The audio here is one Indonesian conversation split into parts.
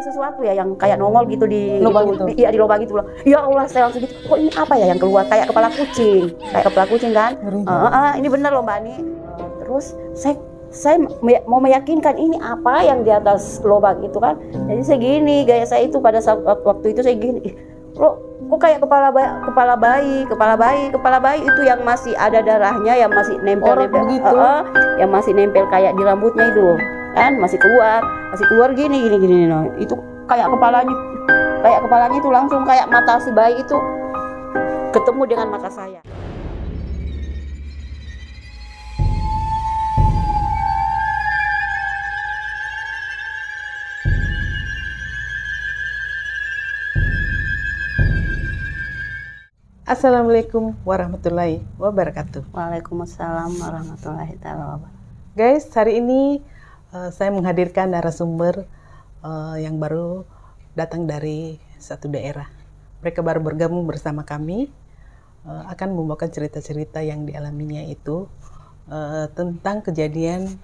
ada sesuatu ya yang kayak nongol gitu di Lubang itu, itu? iya di lubang itu loh. Ya Allah saya langsung gitu kok ini apa ya yang keluar? Kayak kepala kucing kayak kepala kucing kan? Ngeri. Eh, eh, eh, ini bener loh mbak Ani. Terus saya saya mau meyakinkan ini apa yang di atas lubang itu kan? Jadi saya gini gaya saya itu pada saat wak- waktu itu saya gini lo kok kayak kepala bayi, kepala bayi kepala bayi kepala bayi itu yang masih ada darahnya yang masih nempel Oh, nempel begitu? yang masih nempel kayak di rambutnya itu kan? Masih keluar masih keluar gini gini gini no. itu kayak kepalanya kayak kepalanya itu langsung kayak mata si bayi itu ketemu dengan mata saya Assalamualaikum warahmatullahi wabarakatuh. Waalaikumsalam warahmatullahi taala wabarakatuh. Guys, hari ini eh, saya menghadirkan narasumber eh, yang baru datang dari satu daerah. Mereka baru bergabung bersama kami eh, akan membawakan cerita-cerita yang dialaminya itu eh, tentang kejadian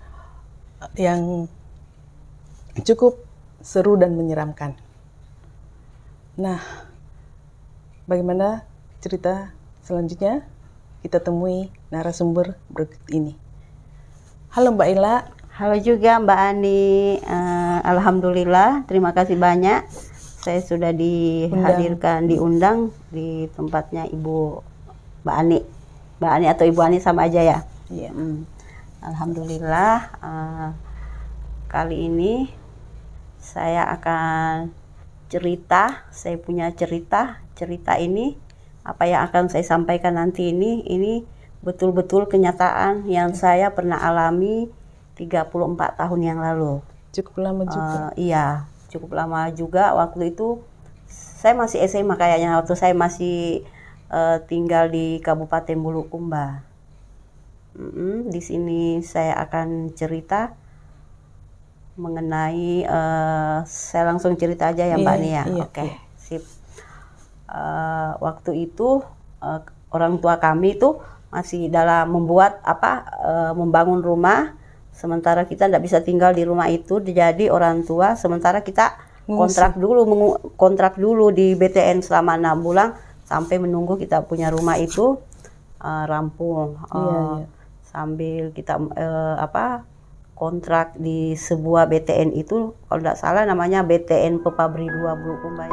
yang cukup seru dan menyeramkan. Nah, bagaimana cerita selanjutnya? Kita temui narasumber berikut ini. Halo Mbak Ila, Halo juga Mbak Ani, Eh, Alhamdulillah terima kasih banyak saya sudah dihadirkan diundang di tempatnya Ibu Mbak Ani, Mbak Ani atau Ibu Ani sama aja ya. Iya. Hmm. Alhamdulillah eh, kali ini saya akan cerita, saya punya cerita, cerita ini apa yang akan saya sampaikan nanti ini ini betul-betul kenyataan yang saya pernah alami 34 tahun yang lalu. cukup lama juga. Eh, iya, cukup lama juga waktu itu saya masih SMA kayaknya waktu saya masih eh, tinggal di Kabupaten Bulukumba. Mm-mm, di sini saya akan cerita mengenai eh, saya langsung cerita aja ya Mbak Iya, Nia. iya, Oke, iya. sip. Eh, waktu itu eh, orang tua kami itu masih dalam membuat apa eh, membangun rumah sementara kita tidak bisa tinggal di rumah itu jadi orang tua sementara kita kontrak dulu kontrak dulu di BTN selama enam bulan sampai menunggu kita punya rumah itu eh, rampung. Iya, Eh, iya. sambil kita eh, apa kontrak di sebuah BTN itu kalau tidak salah namanya BTN Pepabri 2 Bulukumba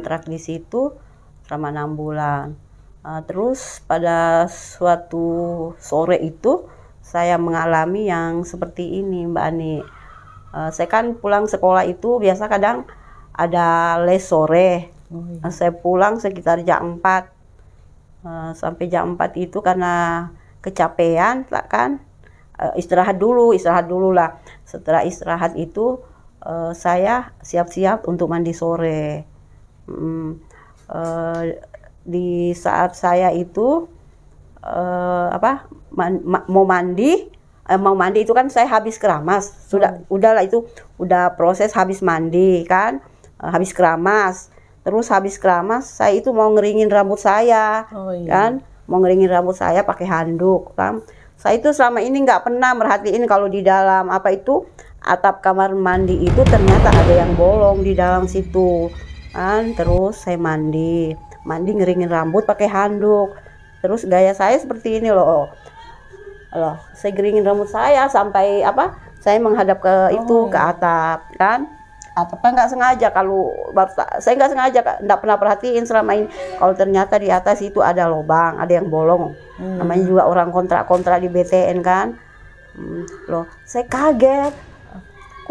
kontrak di situ selama enam bulan. Eh, terus pada suatu sore itu saya mengalami yang seperti ini Mbak Ani. Eh, saya kan pulang sekolah itu biasa kadang ada les sore. Oh, iya. Eh, saya pulang sekitar jam 4. Eh, sampai jam 4 itu karena kecapean lah kan eh, istirahat dulu, istirahat dulu lah. Setelah istirahat itu eh, saya siap-siap untuk mandi sore. Mm, eh, di saat saya itu eh, apa man- ma- mau mandi eh, mau mandi itu kan saya habis keramas. Sudah udahlah itu udah proses habis mandi kan eh, habis keramas. Terus habis keramas saya itu mau ngeringin rambut saya Oh, iya. kan. Mau ngeringin rambut saya pakai handuk kan. Saya itu selama ini nggak pernah merhatiin kalau di dalam apa itu atap kamar mandi itu ternyata ada yang bolong di dalam situ kan terus saya mandi. Mandi ngeringin rambut pakai handuk. Terus gaya saya seperti ini loh. Loh saya geringin rambut saya sampai apa saya menghadap ke itu Oh, ke iya. atap kan? Atapnya nggak sengaja kalau saya nggak sengaja nggak pernah perhatiin selama ini. Kalau ternyata di atas itu ada lubang ada yang bolong. Hmm. namanya juga orang kontrak-kontrak di BTN kan? Hmm, loh saya kaget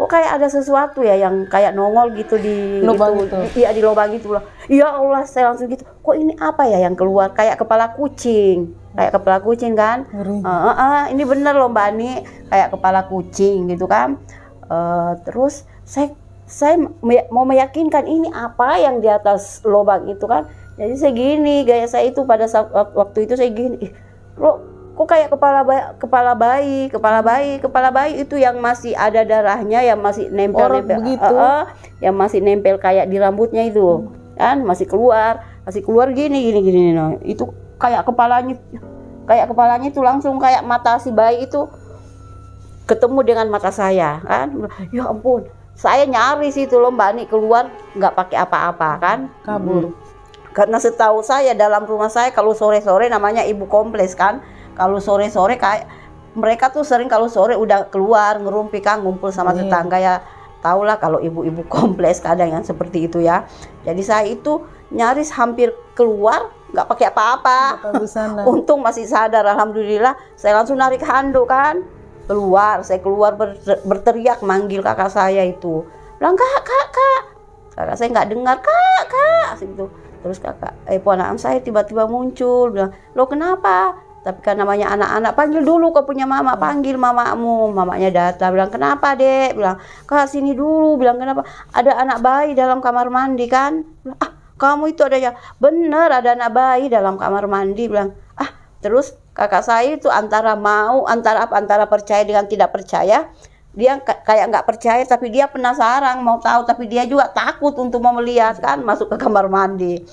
kok kayak ada sesuatu ya yang kayak nongol gitu di Lubang itu, itu. iya di lubang itu loh. Ya Allah saya langsung gitu kok ini apa ya yang keluar? Kayak kepala kucing. Kayak kepala kucing kan. Eh, eh, eh, ini bener loh Mbak Ani. Kayak kepala kucing gitu kan. Eh, terus saya saya me- mau meyakinkan ini apa yang di atas lubang itu kan? Jadi saya gini gaya saya itu pada waktu itu saya gini ih lo kok kayak kepala bayi, kepala bayi, kepala bayi, kepala bayi itu yang masih ada darahnya, yang masih nempel, Orang nempel begitu? eh, eh, yang masih nempel kayak di rambutnya itu, kan masih keluar, masih keluar gini, gini, gini, no. itu kayak kepalanya, kayak kepalanya itu langsung kayak mata si bayi itu ketemu dengan mata saya, kan, ya ampun, saya nyaris itu loh mbak Ani keluar nggak pakai apa-apa kan, Kabur. karena setahu saya dalam rumah saya kalau sore-sore namanya ibu kompleks kan kalau sore-sore kayak mereka tuh sering kalau sore udah keluar ngerumpi kan ngumpul sama Iya. tetangga ya. Tahulah kalau ibu-ibu kompleks kadang yang seperti itu ya. Jadi saya itu nyaris hampir keluar nggak pakai apa-apa. Untung masih sadar alhamdulillah. Saya langsung narik handuk kan. Keluar saya keluar ber- berteriak manggil kakak saya itu. Bilang kak kak kak. Kakak saya nggak dengar kak kak. Gitu. Terus kakak eh ponakan saya tiba-tiba muncul bilang lo kenapa tapi kan namanya anak-anak panggil dulu kau punya mama panggil mamamu. Mamanya datang bilang kenapa dek? Bilang kak sini dulu. Bilang kenapa? Ada anak bayi dalam kamar mandi kan? Bilang, ah kamu itu ada ya. Bener ada anak bayi dalam kamar mandi. Bilang ah terus kakak saya itu antara mau antara apa antara percaya dengan tidak percaya dia ka- kayak nggak percaya tapi dia penasaran mau tahu tapi dia juga takut untuk mau melihat kan masuk ke kamar mandi.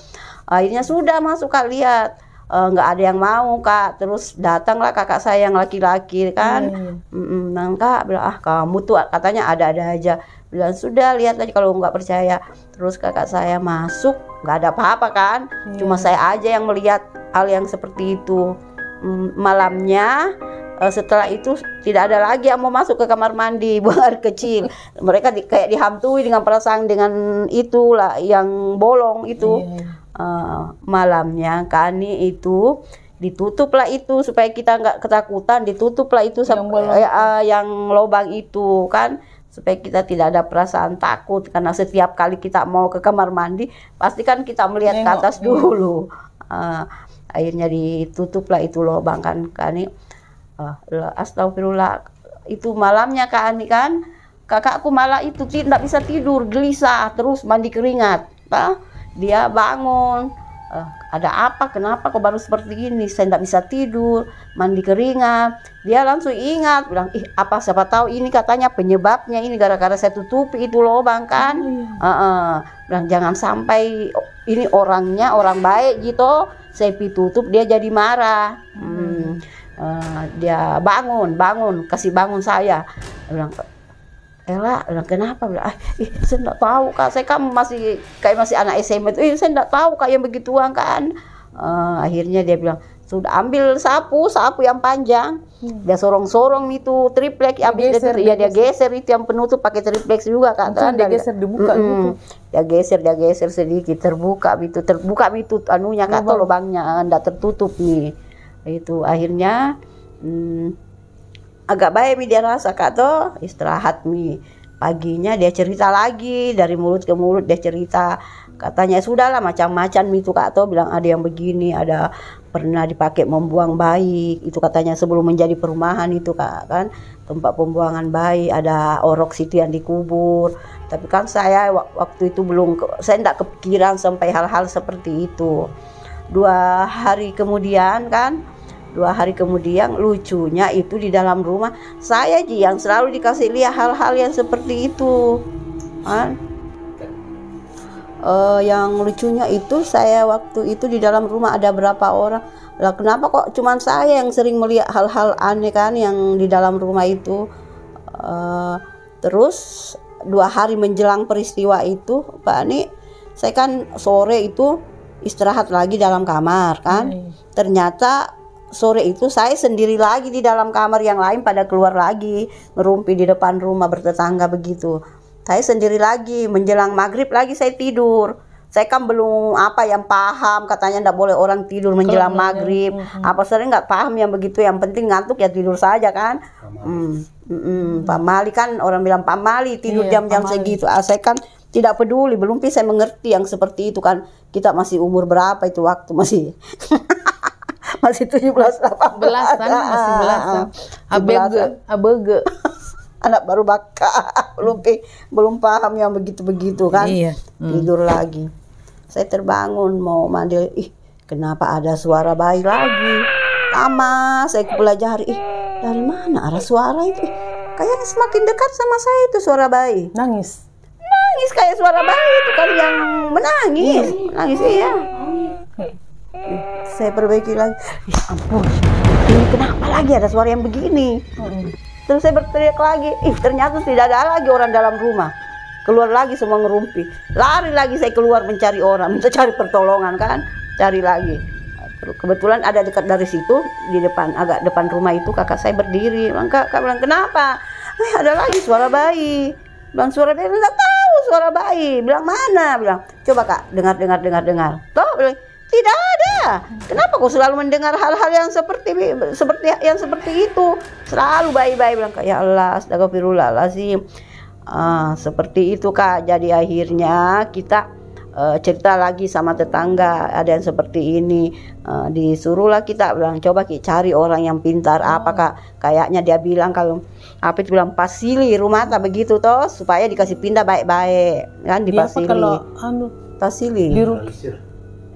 Akhirnya sudah masuk kak lihat Eh, nggak ada yang mau kak. Terus datanglah kakak saya yang laki-laki kan? Hmm. Nang kak bilang ah kamu tuh katanya ada-ada aja. Bilang sudah lihat aja kalau nggak percaya. Terus kakak saya masuk nggak ada apa-apa kan? Cuma saya aja yang melihat hal yang seperti itu. Mm, malamnya eh, setelah itu tidak ada lagi yang mau masuk ke kamar mandi buang air kecil. Mereka di, kayak dihantui dengan perasaan dengan itulah yang bolong itu. Iya. Eh, malamnya kani itu ditutuplah itu supaya kita nggak ketakutan ditutuplah itu Yang eh, eh, yang lubang itu kan? Supaya kita tidak ada perasaan takut karena setiap kali kita mau ke kamar mandi pasti kan kita melihat ke Nengok, atas iya. dulu. Eh, akhirnya ditutuplah itu lubang kan kani? Eh, lah, astagfirullah itu malamnya kak Ani kan? Kakakku malah itu tidak bisa tidur gelisah terus mandi keringat Pak, dia bangun. "Eh, ada apa? Kenapa kok baru seperti ini? Saya tidak bisa tidur mandi keringat. Dia langsung ingat bilang ih apa siapa tahu ini? Katanya penyebabnya ini gara-gara saya tutupi itu lubang kan? Heeh. bilang jangan sampai ini orangnya orang baik gitu. Saya tutup dia jadi marah. Hmm. Eh, dia bangun bangun kasih bangun saya. Dia bilang Ella kenapa? Ah, ih saya enggak tahu kak. Saya kan masih kayak masih anak SMA itu saya enggak tahu kak yang begituan kan. Eh, akhirnya dia bilang sudah ambil sapu sapu yang panjang. Dia sorong-sorong itu triplek ambil Geser, ya dia dia geser. itu yang penutup pakai triplek juga kan Langsung dia geser, dibuka Mm-mm. gitu. dia geser dia geser sedikit terbuka itu terbuka itu anunya kata Lubang. lubangnya enggak tertutup nih itu akhirnya hmm, agak baik mi dia rasa kak istirahat mi. Paginya dia cerita lagi dari mulut ke mulut dia cerita. Katanya sudahlah macam-macam itu kak toh bilang ada yang begini ada pernah dipakai membuang bayi itu katanya sebelum menjadi perumahan itu kak kan. Tempat pembuangan bayi ada orok situ yang dikubur. Tapi kan saya wak- waktu itu belum saya tidak kepikiran sampai hal-hal seperti itu. Dua hari kemudian kan dua hari kemudian lucunya itu di dalam rumah. Saya Ji yang selalu dikasih lihat hal-hal yang seperti itu. Kan? Eh, yang lucunya itu saya waktu itu di dalam rumah ada berapa orang. Lah kenapa kok cuman saya yang sering melihat hal-hal aneh kan yang di dalam rumah itu? Eh, terus dua hari menjelang peristiwa itu Pak Ani saya kan sore itu istirahat lagi dalam kamar kan. Hmm. ternyata sore itu saya sendiri lagi di dalam kamar yang lain pada keluar lagi ngerumpi di depan rumah bertetangga begitu. Saya sendiri lagi menjelang maghrib lagi saya tidur. Saya kan belum apa yang paham katanya ndak boleh orang tidur menjelang maghrib. apa sering nggak paham yang begitu yang penting ngantuk ya tidur saja kan? Hmm, mm, mm. Pak Mali kan orang bilang Pak Mali tidur Iya, jam-jam Pak Mali. segitu. Ah, saya kan tidak peduli belum bisa mengerti yang seperti itu kan. Kita masih umur berapa itu waktu masih masih 17 18 belasan Ah, masih ah, belasan ah. abege abege anak baru baka belum belum paham yang begitu-begitu kan? Iya. tidur lagi. Saya terbangun mau mandi. Ih kenapa ada suara bayi lagi? Lama saya pelajari ih dari mana arah suara itu? Ih, kayaknya semakin dekat sama saya itu suara bayi. Nangis. nangis kayak suara bayi itu kali yang menangis. Nangis iya saya perbaiki lagi. Ih, ampun ini kenapa lagi ada suara yang begini? Terus saya berteriak lagi ih ternyata tidak ada lagi orang dalam rumah. Keluar lagi semua ngerumpi. Lari lagi saya keluar mencari orang minta cari pertolongan kan? Cari lagi. Kebetulan ada dekat dari situ di depan agak depan rumah itu kakak saya berdiri. Bilang kak, kak bilang kenapa? Eh ada lagi suara bayi. Bilang suara bayi? Nggak tahu suara bayi. Bilang mana? Bilang coba kak dengar dengar dengar dengar. Toh bilang tidak ada. Kenapa kau selalu mendengar hal-hal yang seperti seperti yang seperti itu? Selalu bayi-bayi bilang kak ya Allah astagfirullahaladzim Ah, seperti itu kak. Jadi akhirnya kita eh, cerita lagi sama tetangga ada yang seperti ini. Eh, disuruhlah kita bilang coba ki cari orang yang pintar. Apa kak? Kayaknya dia bilang kalau apa itu bilang pasili rumah tak begitu toh supaya dikasih pindah baik-baik. Kan kalau anu? Pasili. Di ruki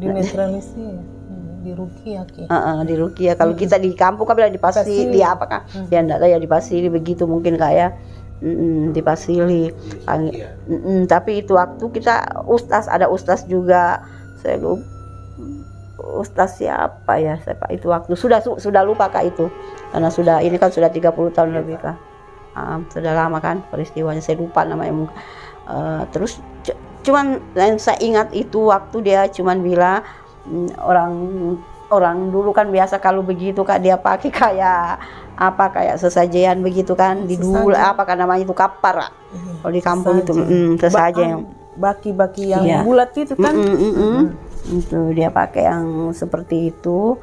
dinetralisir Hmm, di ruki ya ki. Heeh, di Rukia kalau kita di kampung kan bilang dipasili Pasili. apa kak. Ya enggak ya dipasili begitu mungkin kayak mm, dipasili Pang- Mm-mm, tapi itu waktu kita ustaz ada ustaz juga. Saya lupa ustaz siapa ya? Saya pak itu waktu. Sudah su- sudah lupa kak itu. Karena sudah ini kan sudah 30 tahun lebih kak. Ah, sudah lama kan peristiwanya. Saya lupa namanya. Eh, terus cuman yang saya ingat itu waktu dia cuman bilang mm, orang orang dulu kan biasa kalau begitu kak dia pakai kayak apa kayak sesajian begitu kan di dulu apa kan namanya itu kapar Kak. Iya. kalau di kampung itu mm, sesajen Ba- baki-baki yang Iya. bulat itu kan. Mm, mm, mm, mm. itu dia pakai yang seperti itu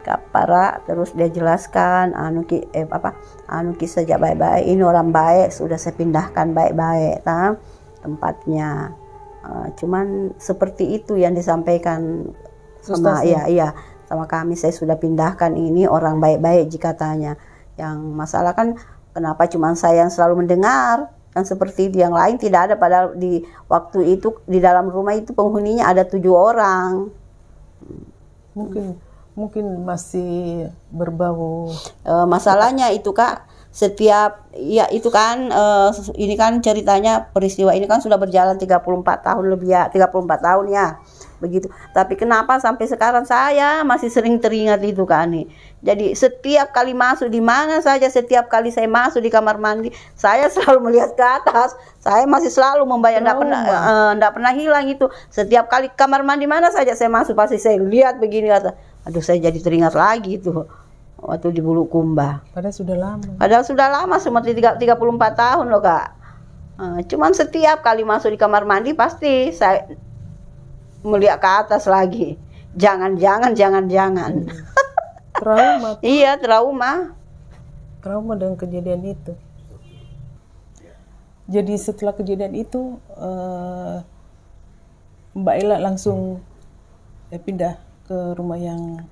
kapara terus dia jelaskan anu ki eh, apa anu ki saja baik-baik ini orang baik sudah saya pindahkan baik-baik nah, tempatnya Eh, cuman seperti itu yang disampaikan sama Ustaznya. iya iya. Sama kami saya sudah pindahkan ini orang baik-baik jika tanya. Yang masalah kan kenapa cuman saya yang selalu mendengar? Yang seperti itu yang lain tidak ada. Padahal di waktu itu di dalam rumah itu penghuninya ada tujuh orang. Mungkin mungkin masih berbau E, masalahnya itu kak setiap ya itu kan eh, ini kan ceritanya peristiwa ini kan sudah berjalan 34 tahun lebih ya 34 tahun ya begitu. Tapi kenapa sampai sekarang? Saya masih sering teringat itu kan nih. Jadi setiap kali masuk di mana saja setiap kali saya masuk di kamar mandi saya selalu melihat ke atas. Saya masih selalu membayang enggak pernah eh, enggak pernah hilang itu. Setiap kali kamar mandi mana saja saya masuk pasti saya lihat begini kata aduh saya jadi teringat lagi itu waktu di Bulukumba padahal sudah lama. Padahal sudah lama tiga- 34 tahun loh kak. Eh, cuman setiap kali masuk di kamar mandi pasti saya melihat ke atas lagi. Jangan, jangan, jangan, jangan. Trauma, iya trauma. trauma dengan kejadian itu. Jadi setelah kejadian itu eh, Mbak Ella langsung eh, pindah ke rumah yang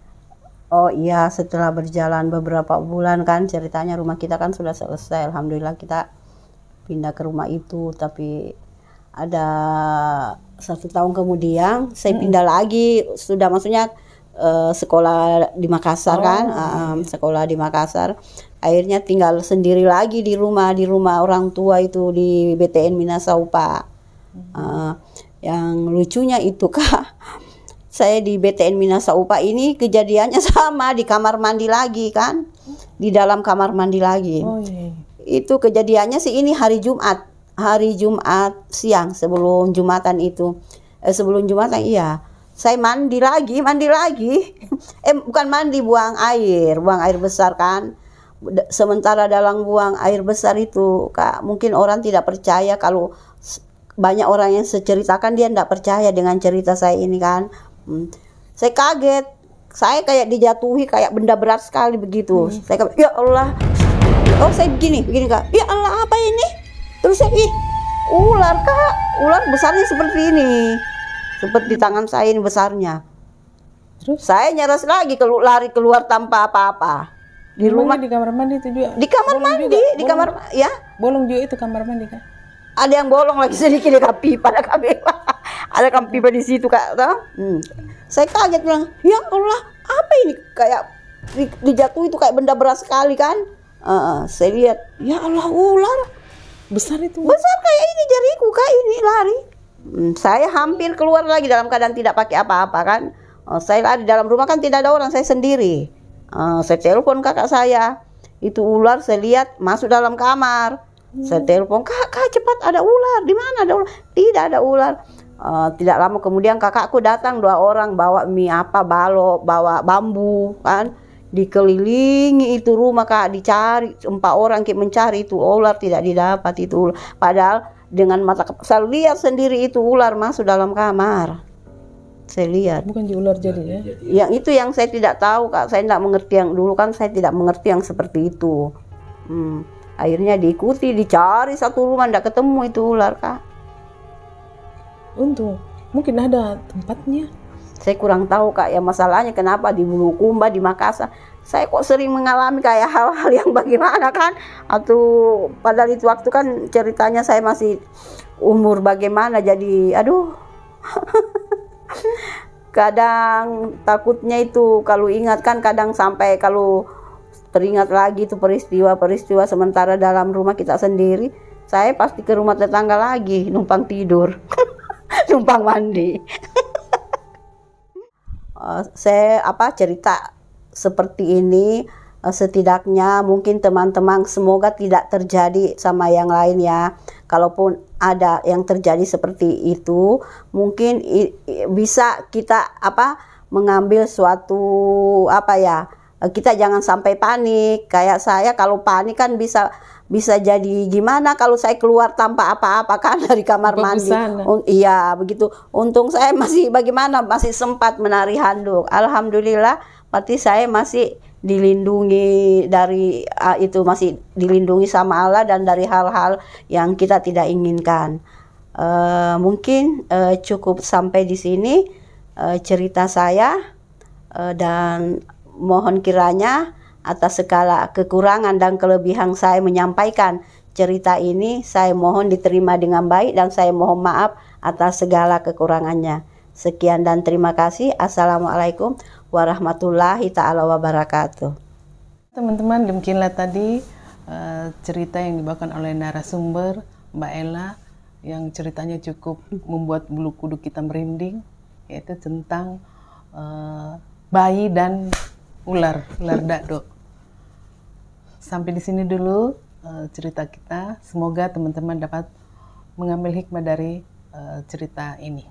Oh iya setelah berjalan beberapa bulan kan ceritanya rumah kita kan sudah selesai. Alhamdulillah kita pindah ke rumah itu tapi ada satu tahun kemudian saya pindah lagi. Sudah maksudnya eh, sekolah di Makassar kan? Ah, sekolah di Makassar. Akhirnya tinggal sendiri lagi di rumah di rumah orang tua itu di BTN Minasaupa. Ah, yang lucunya itu kak saya di BTN Minasaupa ini kejadiannya sama di kamar mandi lagi kan. Di dalam kamar mandi lagi. Oh iya. itu kejadiannya sih ini hari Jumat. Hari Jumat siang sebelum Jumatan itu. Eh, sebelum Jumatan iya. Saya mandi lagi mandi lagi. Eh bukan mandi buang air. Buang air besar kan. Sementara dalam buang air besar itu kak mungkin orang tidak percaya kalau banyak orang yang seceritakan dia tidak percaya dengan cerita saya ini kan Hmm. saya kaget. Saya kayak dijatuhi kayak benda berat sekali begitu. Saya kaget ya Allah. Oh saya begini begini kak. Ya Allah apa ini? Terus saya ih ular kak. Ular besarnya seperti ini. Seperti tangan saya ini besarnya. Terus? Saya nyaras lagi kelu lari keluar tanpa apa-apa. Di rumah di kamar mandi itu juga. di kamar Bolong mandi juga, di bolong. kamar ya? Bolong juga itu kamar mandi kan? ada yang bolong lagi sedikit di pipa ada kami ada pipa di situ kak toh? Hmm. saya kaget bilang ya Allah apa ini kayak di, dijatuh itu kayak benda berat sekali kan. Uh, saya lihat, ya Allah ular besar itu. besar kayak ini jariku kak ini lari. Hmm, saya hampir keluar lagi dalam keadaan tidak pakai apa-apa kan. Uh, saya lari dalam rumah kan tidak ada orang, saya sendiri. Uh, saya telepon kakak saya, itu ular saya lihat masuk dalam kamar. Saya telepon kak, kak cepat ada ular, di mana ada ular? Tidak ada ular. Uh, tidak lama kemudian kakakku datang dua orang bawa mie apa balok, bawa bambu kan. Dikelilingi itu rumah kak dicari. Empat orang kita mencari itu ular tidak didapat itu ular. padahal dengan mata saya lihat sendiri itu ular masuk dalam kamar. Saya lihat. Bukan di ular jadi ya. yang itu yang saya tidak tahu kak. Saya tidak mengerti yang dulu kan saya tidak mengerti yang seperti itu. Hmm. akhirnya diikuti dicari satu rumah tidak ketemu itu ular kak Untung mungkin ada tempatnya. saya kurang tahu kak ya masalahnya kenapa di Bulukumba di Makassar. Saya kok sering mengalami kayak hal-hal yang bagaimana kan? Atau padahal itu waktu kan ceritanya saya masih umur bagaimana jadi aduh. Kadang takutnya itu kalau ingat kan kadang sampai kalau teringat lagi itu peristiwa-peristiwa sementara dalam rumah kita sendiri saya pasti ke rumah tetangga lagi numpang tidur numpang mandi Eh, saya apa cerita seperti ini eh, setidaknya mungkin teman-teman semoga tidak terjadi sama yang lain ya. Kalaupun ada yang terjadi seperti itu, mungkin bisa kita apa mengambil suatu apa ya? eh, Kita jangan sampai panik. Kayak saya kalau panik kan bisa bisa jadi gimana kalau saya keluar tanpa apa-apa kan dari kamar mandi. Un- iya begitu. Untung saya masih bagaimana masih sempat menari handuk. Alhamdulillah, berarti saya masih dilindungi dari ah, itu masih dilindungi sama Allah dan dari hal-hal yang kita tidak inginkan. Eh, mungkin eh, cukup sampai di sini eh, cerita saya Eh, dan mohon kiranya atas segala kekurangan dan kelebihan saya menyampaikan cerita ini saya mohon diterima dengan baik dan saya mohon maaf atas segala kekurangannya. Sekian dan terima kasih. Assalamualaikum warahmatullahi taala wabarakatuh. Teman-teman, demikianlah tadi eh, cerita yang dibawakan oleh narasumber Mbak Ella yang ceritanya cukup membuat bulu kuduk kita merinding, yaitu tentang eh, bayi dan ular, ular dado. Sampai di sini dulu eh, cerita kita. Semoga teman-teman dapat mengambil hikmah dari eh, cerita ini.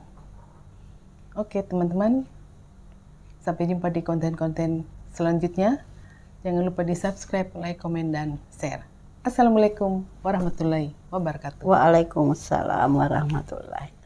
Oke, teman-teman. Sampai jumpa di konten-konten selanjutnya. Jangan lupa di subscribe, like, komen, dan share. Assalamualaikum warahmatullahi wabarakatuh. Waalaikumsalam warahmatullahi